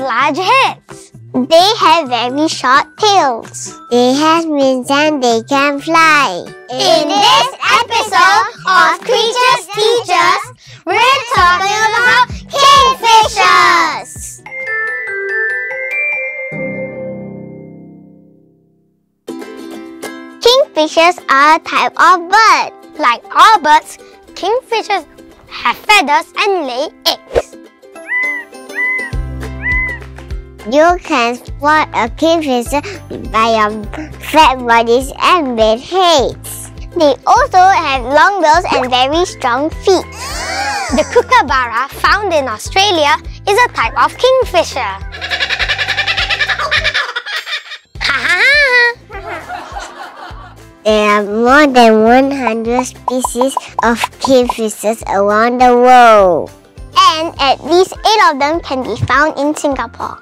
large heads. They have very short tails. They have wings and they can fly. In this episode of Creatures Teach Us, we're talking about kingfishers. Kingfishers are a type of bird. Like all birds, kingfishers have feathers and lay eggs. You can spot a kingfisher by your fat bodies and big heads. They also have long bills and very strong feet. The kookaburra found in Australia is a type of kingfisher. There are more than 100 species of kingfishers around the world. and at least 8 of them can be found in Singapore.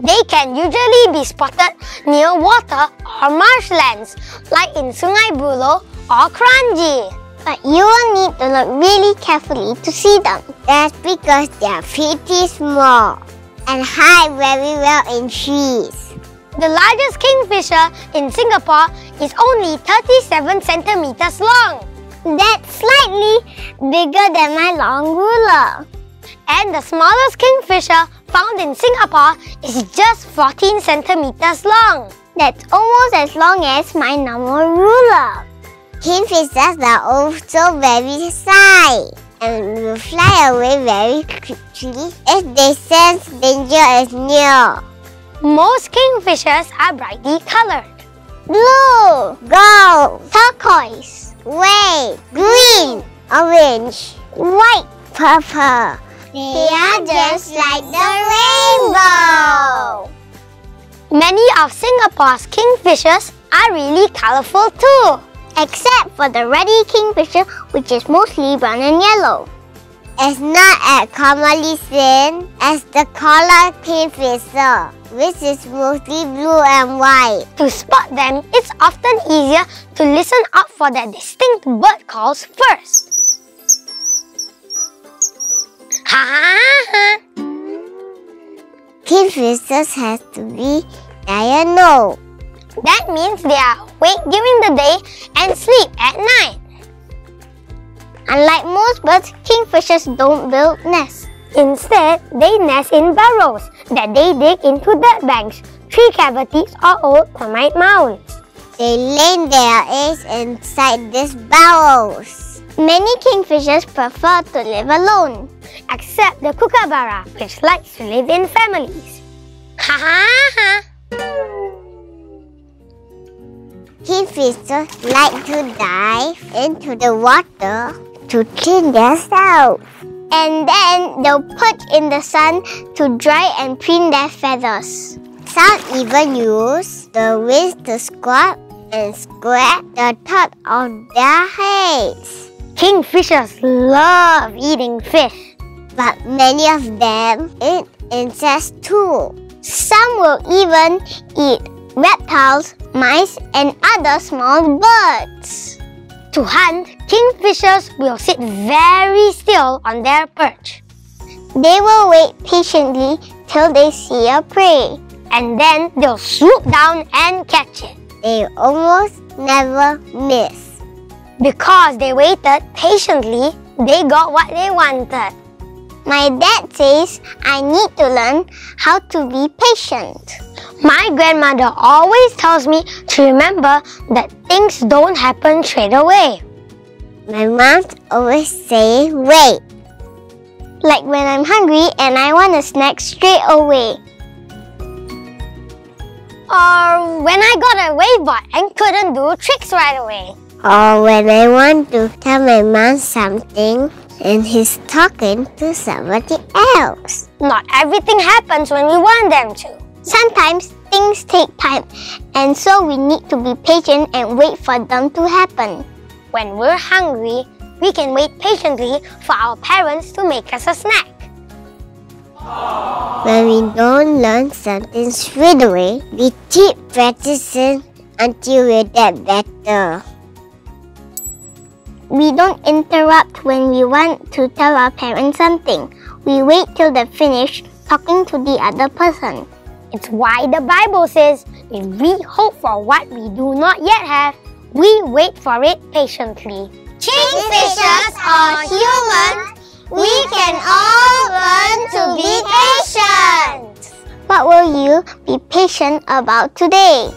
They can usually be spotted near water or marshlands, like in Sungai Buloh or Kranji. But you will need to look really carefully to see them. That's because they are pretty small and hide very well in trees. The largest kingfisher in Singapore is only 37 centimeters long. That's slightly bigger than my long ruler. And the smallest kingfisher found in Singapore is just 14 centimeters long. That's almost as long as my normal ruler. Kingfishers are also very shy and will fly away very quickly if they sense danger is near. Most kingfishers are brightly colored. Blue, gold, turquoise, red, green, orange, white, purple. They are just like the rainbow. Many of Singapore's kingfishers are really colorful too. Except for the ruddy kingfisher, which is mostly brown and yellow. It's not as commonly seen as the collared kingfisher, which is mostly blue and white. To spot them, it's often easier to listen up for their distinct bird calls first. Kingfishers have to be diurnal. That means they are awake during the day and sleep at night. Unlike most birds, kingfishers don't build nests. Instead, they nest in burrows that they dig into dirt banks, tree cavities, or old termite mounds. They lay their eggs inside these burrows. Many kingfishers prefer to live alone. Except the kookaburra, which likes to live in families. Ha ha ha! Kingfishers like to dive into the water to clean themselves. And then they'll put in the sun to dry and preen their feathers. Some even use the wings to scrub and scrape the top of their heads. Kingfishers love eating fish. But many of them eat insects too. Some will even eat reptiles, mice, and other small birds. To hunt, kingfishers will sit very still on their perch. They will wait patiently till they see a prey. And then they'll swoop down and catch it. They almost never miss. Because they waited patiently, they got what they wanted. My dad says I need to learn how to be patient. My grandmother always tells me to remember that things don't happen straight away. My mom always say wait. Like when I'm hungry and I want a snack straight away. Or when I got a waveboard and couldn't do tricks right away. Or when I want to tell my mom something and he's talking to somebody else. Not everything happens when we want them to. Sometimes things take time and so we need to be patient and wait for them to happen. When we're hungry, we can wait patiently for our parents to make us a snack. When we don't learn something straight away, we keep practicing until we get better. We don't interrupt when we want to tell our parents something. We wait till they finish talking to the other person. It's why the Bible says if we hope for what we do not yet have, we wait for it patiently. Kingfishers are humans. We can all learn to be patient. What will you be patient about today?